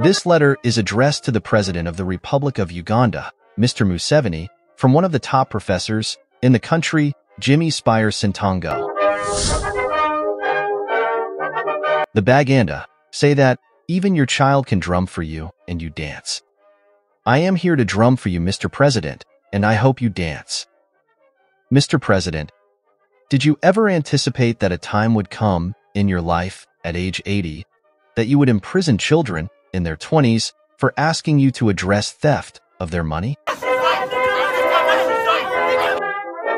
This letter is addressed to the President of the Republic of Uganda, Mr. Museveni, from one of the top professors in the country, Jimmy Spire Ssentongo. The Baganda say that even your child can drum for you and you dance. I am here to drum for you, Mr. President, and I hope you dance. Mr. President, did you ever anticipate that a time would come in your life at age 80 that you would imprison children in their 20s for asking you to address theft of their money?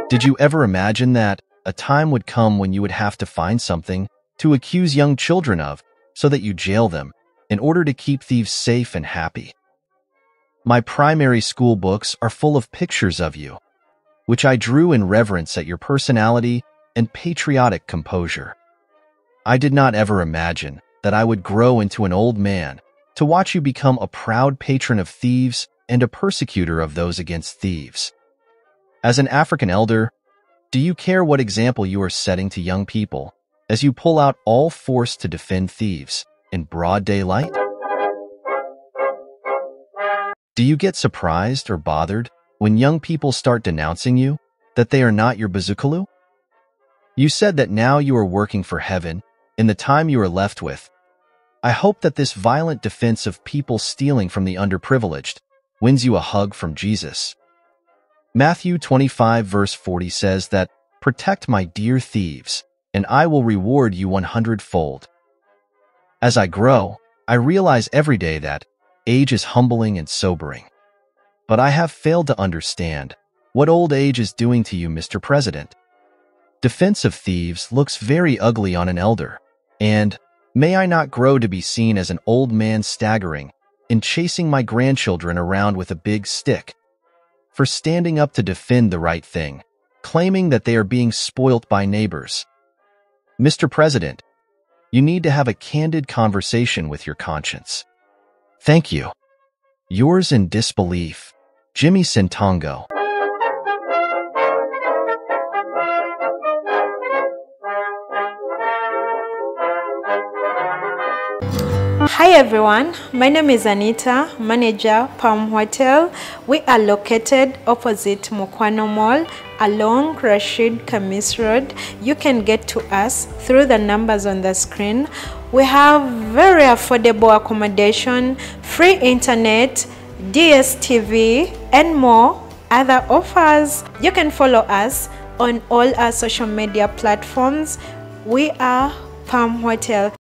Did you ever imagine that a time would come when you would have to find something to accuse young children of so that you jail them in order to keep thieves safe and happy? My primary school books are full of pictures of you, which I drew in reverence at your personality and patriotic composure. I did not ever imagine that I would grow into an old man to watch you become a proud patron of thieves and a persecutor of those against thieves. As an African elder, do you care what example you are setting to young people as you pull out all force to defend thieves in broad daylight? Do you get surprised or bothered when young people start denouncing you that they are not your bazzukulu? You said that now you are working for heaven in the time you are left with. I hope that this violent defense of people stealing from the underprivileged wins you a hug from Jesus. Matthew 25 verse 40 says that, Protect my dear thieves, and I will reward you 100-fold. As I grow, I realize every day that Age is humbling and sobering. But I have failed to understand what old age is doing to you, Mr. President. Defense of thieves looks very ugly on an elder, and may I not grow to be seen as an old man staggering and chasing my grandchildren around with a big stick for standing up to defend the right thing, claiming that they are being spoilt by neighbors. Mr. President, you need to have a candid conversation with your conscience. Thank you. Yours in disbelief, Jimmy Ssentongo. Hi everyone, my name is Anita, manager Palm Hotel. We are located opposite Mukwano Mall along Rashid Khamis Road. You can get to us through the numbers on the screen. We have very affordable accommodation, free internet, DSTV, and more other offers. You can follow us on all our social media platforms. We are Palm Hotel.